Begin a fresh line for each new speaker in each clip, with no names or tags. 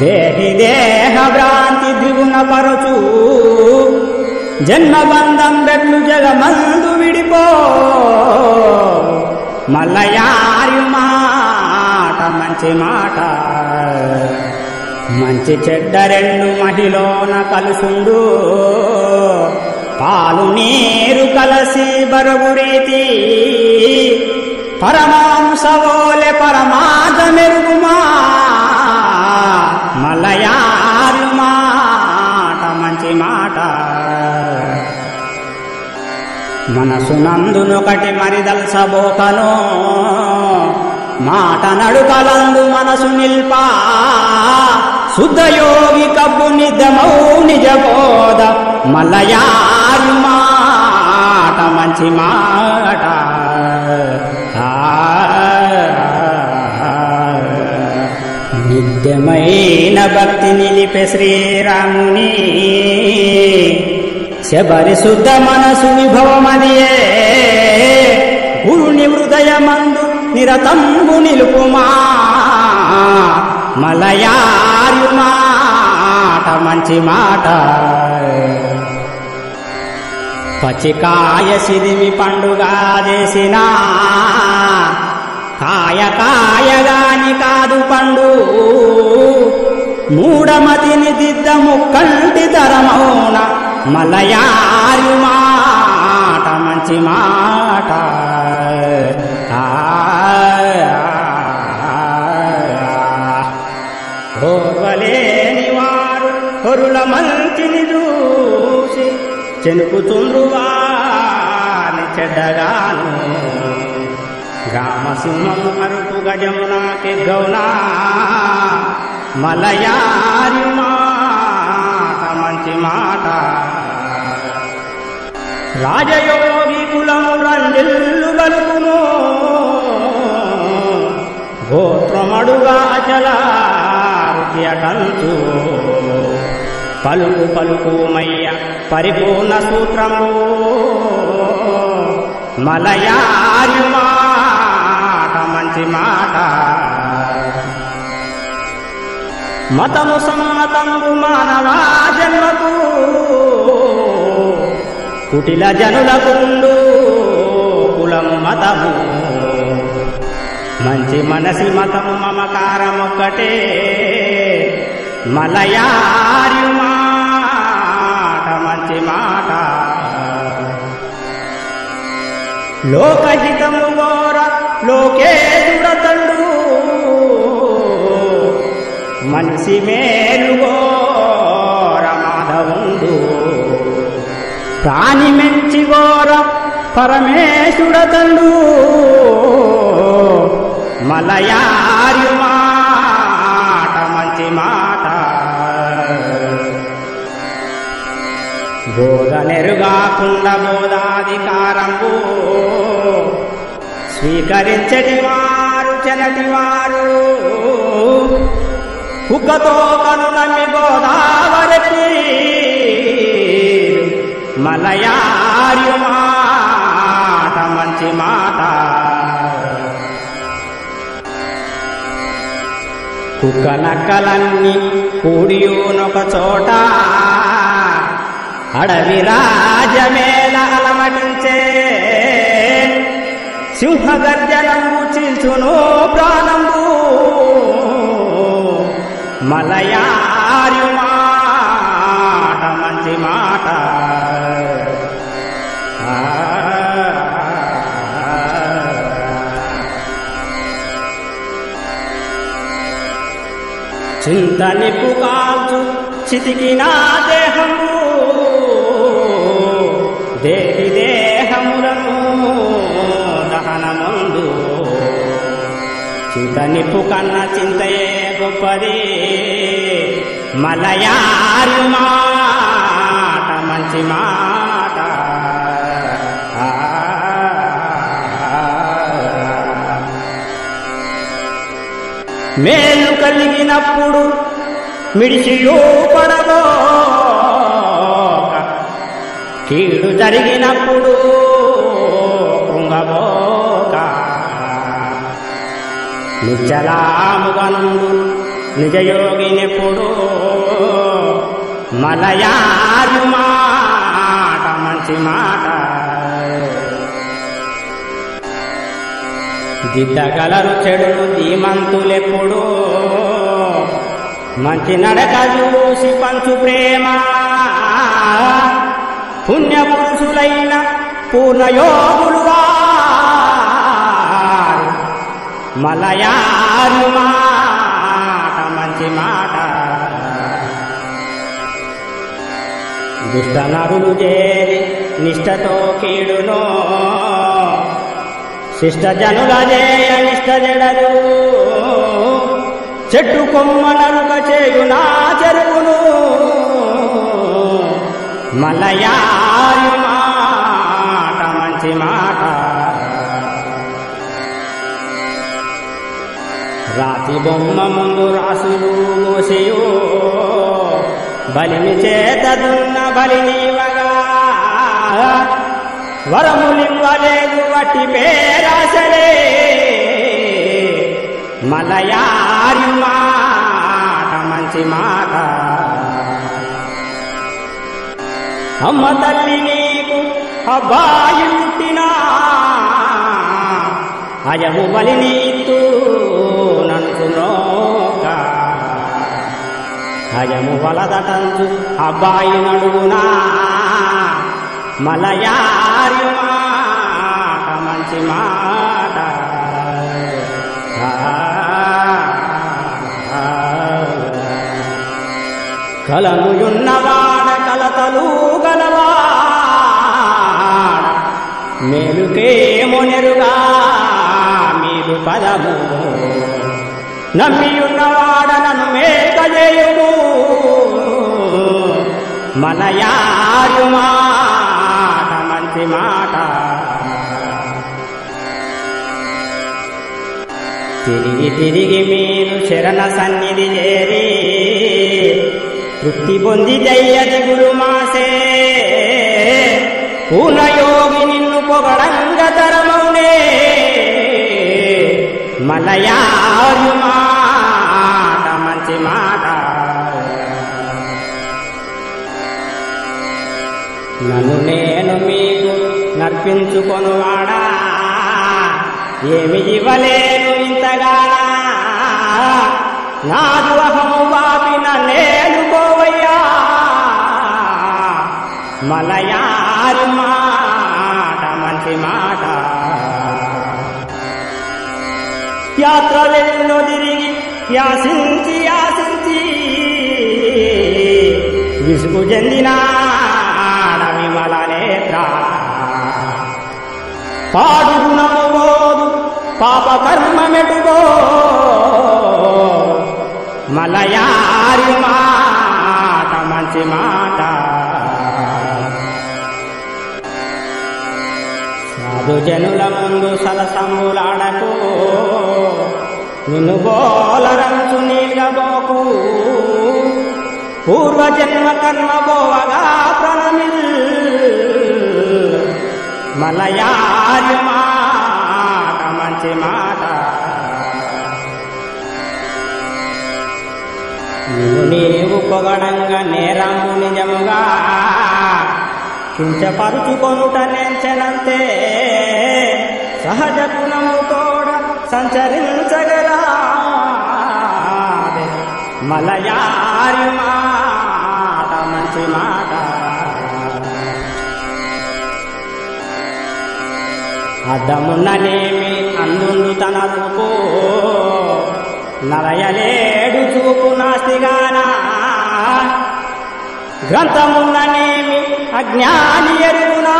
దేహి దేహ భ్రాంతి ద్విగుణ పరచు. జన్మబంధం బెట్లు జగమందు విడిపో. మల్లయారి మాట మంచి మాట. మంచి చెడ్డ రెండు మహిళన కలుసుండు. పాలు నీరు కలసి బరువు రీతి. పరమాంసవోలె పరమాద మెరుగుమా మలయారు మాట మంచి మాట. మనసునందునొకటి మరిదల్సబోకను మాట నడుకలందు మనసు నిల్ప. శుద్ధయోగి కబ్బు నిజమౌ నిజబోధ మలయారు మాట మంచి మాట. నిత్యమైన భక్తి నిలిపే శ్రీరాముని. శబరి శుద్ధ మనసు విభవమదియే. గురుని హృదయమందు నిరతంబు నిలుపుమా. మలయారు మాట మంచి మాట. పచికాయ సిరిమి పండుగ చేసినా కాయ కాయగాని కాదు పండు. మూడమతిని దిద్దము కంటి తరమౌన మలయారి మాట మంచి మాట. ఓర్వలేని వారు పొరుల మంచిని చూసి చెనుకుతుండ్రువాని చెడ్డగాను గ్రామసింహము అరుపు గజమునాకి గౌనా మలయారి మాట మంచి మాట రాజయోగి కులం రంజిల్లు గలుపును గోత్రమడుగా అచలారుచి పలుకు పలుకు మయ్య పరిపూర్ణ సూత్రము మలయారి మా మంచి మాట మతము సమ్మతంబు మానవా జన్మకు. కుటిల జనులకుండు కులము మతము. మంచి మనసి మతము మమకారమొక్కటే. మలయారి మాట మంచి మాట. లోకహితము గోర లోకేశుడతండు మనిషి మేలుగో గోర మాధవుండు ప్రాణి మెంచి గోర పరమేశుడతండు మలయారు మాట మంచి మాట. బోధ నెరుగాకుండా బోధాధికారంబు. స్వీకరించని వారు చెనటి వారు. కుక్కతో కనునమ్మి గోదావరికి మలయారి మాట మంచి మాట. కుక్క నక్కలన్నీ కూడియునొక చోట అడవి రాజమేళ అలమటించే సింహగర్జనము చీల్చును ప్రాణంబు. మలయారు మాట మంచి మాట. చింతని పుకాల్చు చితికినా చింత నిప్పు కన్న చింతయే గొప్పది మలయారు మాట మంచి మాట మేలు కలిగినప్పుడు మిడిసియో పడబోక కీడు జరిగినప్పుడు కృంగబోక నిచ్చలాముగనుండు నిజయోగినెప్పుడు మలయారు మాట మంచి మాట. దిద్దగలరు చెడును ధీమంతులెప్పుడు మంచి నడక చూసి పంచు ప్రేమ. పుణ్యపురుషులైన పూర్ణయోగులు మలయారు మాట మంచి మాట. దుష్ట నరులు చేరి నిష్టతో కీడును. శిష్ట జనుల చేయ నిష్ట జడదు చెట్టు కొమ్మ నరుక చేయునా చెరువును మలయారి మాట మంచి మాట. రాతి బొమ్మ ముందు రాసులు మోసయో. బలిని చేతదున్న బలినివగా వరములివ్వలేదు వట్టి పేరాసలే మలయారి మాట మంచి మాట. అమ్మ తల్లి నీకు అబ్బాయి పుట్టినా అయము బలినీతూ అయము అబ్బాయి నడుగునా మలయారి మాట మంచి మాట. కలముయున్నవాడ కలతలు గలవాడ మేలుకేమో నెరుగా మీరు పదము. నమ్మియున్నవాడ నన్ను మేకజేయుడు. మలయారు మాట మంచి మాట తిరిగి తిరిగి మీరు శరణ సన్నిధి చేరి తృప్తి పొంది జయ్యది గురు మాసే పూర్ణయోగి నిన్ను పొగడంగ తరమౌనే మలయారు మాట మంచి మాట నన్ను నేను మీకు నర్పించుకొనువాడా? ఏమి ఇవ్వలేను ఇంతగా? నా అహము వాపిన నేను పోవయ్యా. మలయారు మాట మంచి మాట. యాత్రలెన్నో తిరిగి యాసించి యాసించి విసుగు చెందినా పాడు గుణము పోదు పాప కర్మ మెడుగో. మలయారి మాట మంచి మాట. సాధు జనుల ముందు సరసములాడకు నిన్ను బోలరంచు నీలబోకు పూర్వజన్మ కర్మ బోవగా ప్రణమిల్ మలయారి మాట మంచి మాట. నీవు పొగడంగా నేరము నిజముగా కించపరుచుకొనుట నెంచెనంతే సహజ గుణము తోడ సంచరించగలా. మలయారి మాట మంచి మాట. అద్దమున్ననేమి అందుండు తన రూపు నలయలేడు చూపు నాస్తిగాన? గ్రంథమున్ననేమి అజ్ఞాని ఎరుగునా?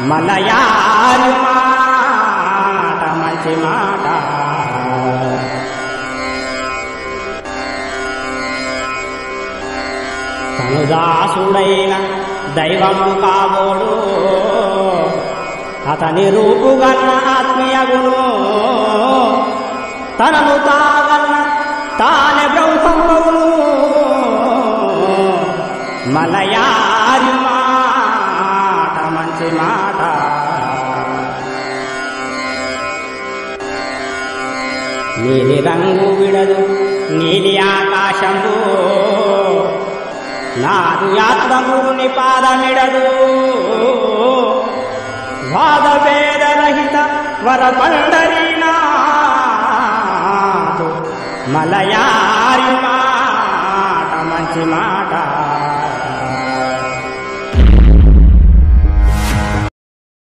మలయారి మాట మంచి మాట. తను దాసుడైన దైవము కాబోడు అతని రూపుగన్న ఆత్మీయగును. తనను తాగన్న తానే బ్రహ్మమును మలయారి మాట మంచి మాట. నీలి రంగు విడదు నీలి ఆకాశము. నాదు యాత్ర గురుని పాదమిడదు భావవేదరహిత వర పండరీనాథు మలయారి మాట మంచి మాట